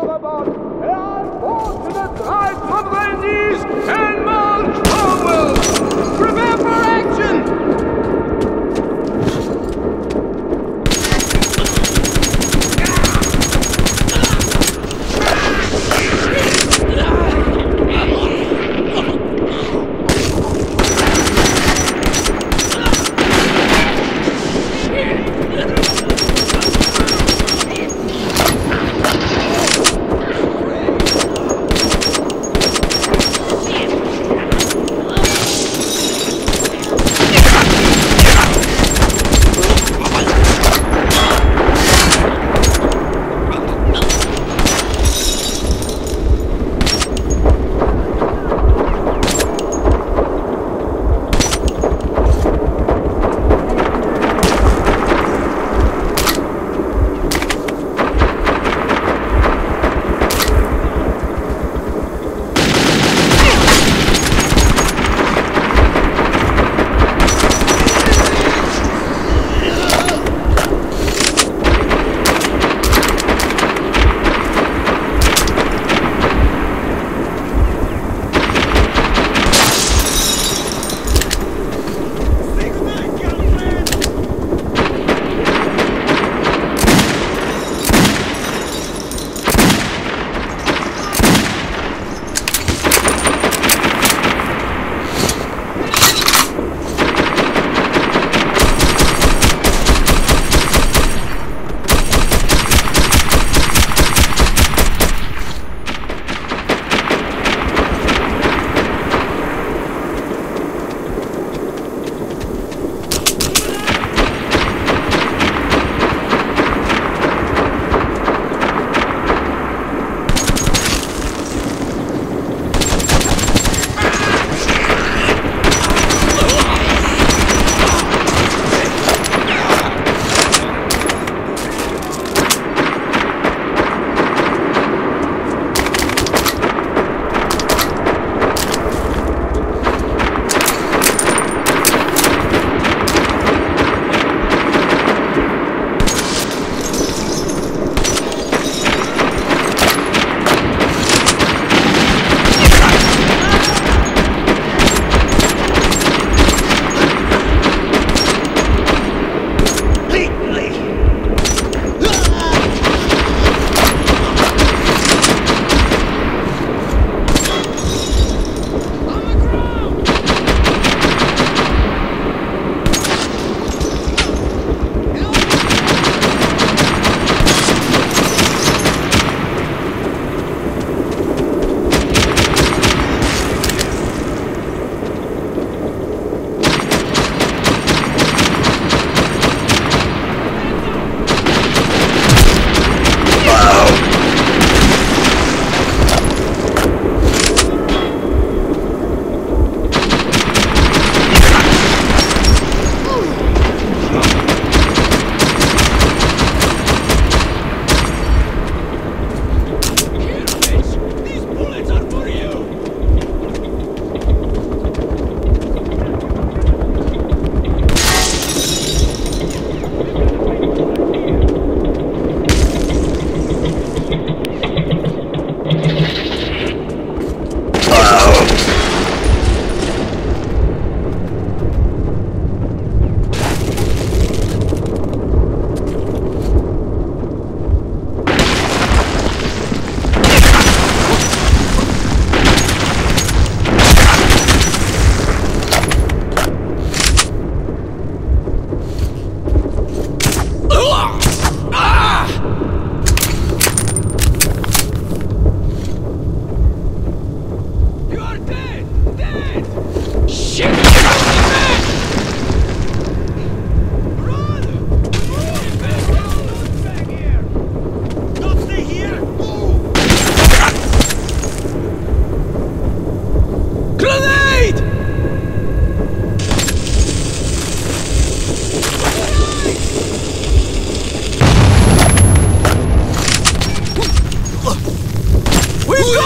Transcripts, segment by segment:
to the.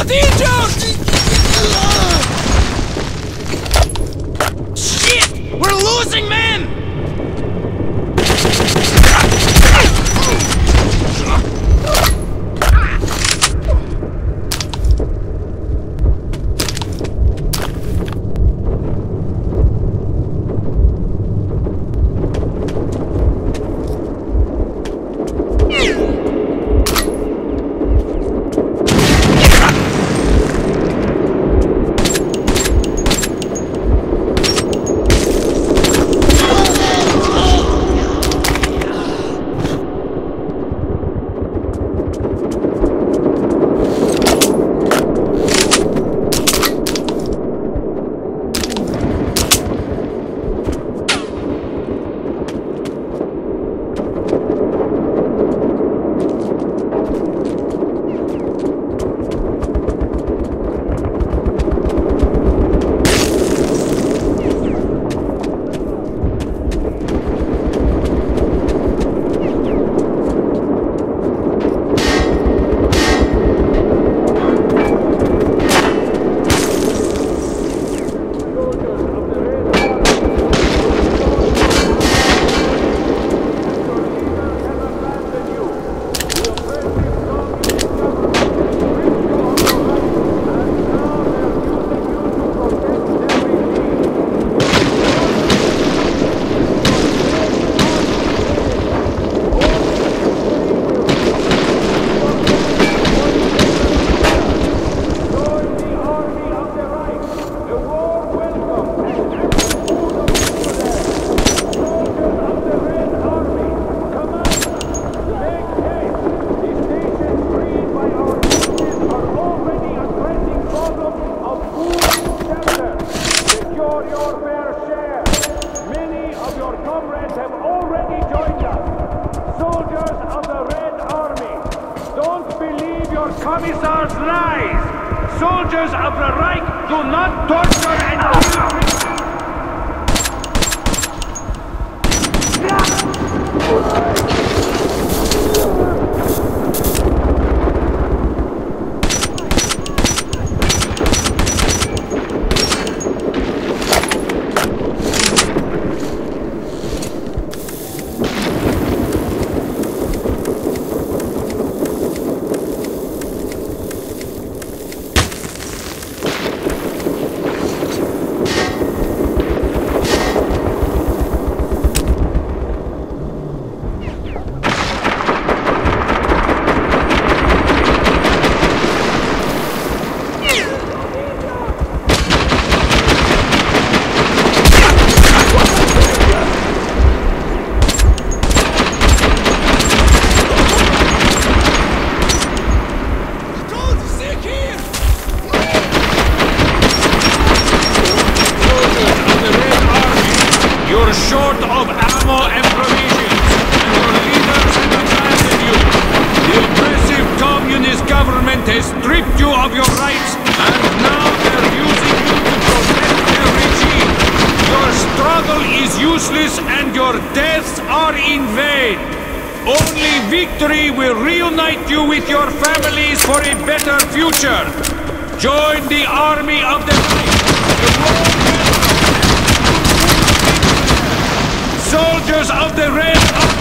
South Egypt! Soldiers of the Reich do not torture and kill in vain. Only victory will reunite you with your families for a better future. Join the army of the. Soldiers of the Red!